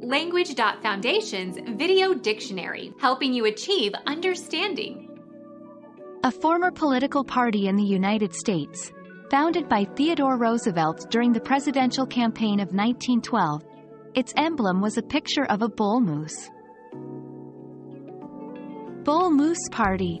Language.Foundation's Video Dictionary, helping you achieve understanding. A former political party in the United States, founded by Theodore Roosevelt during the presidential campaign of 1912, its emblem was a picture of a bull moose. Bull Moose Party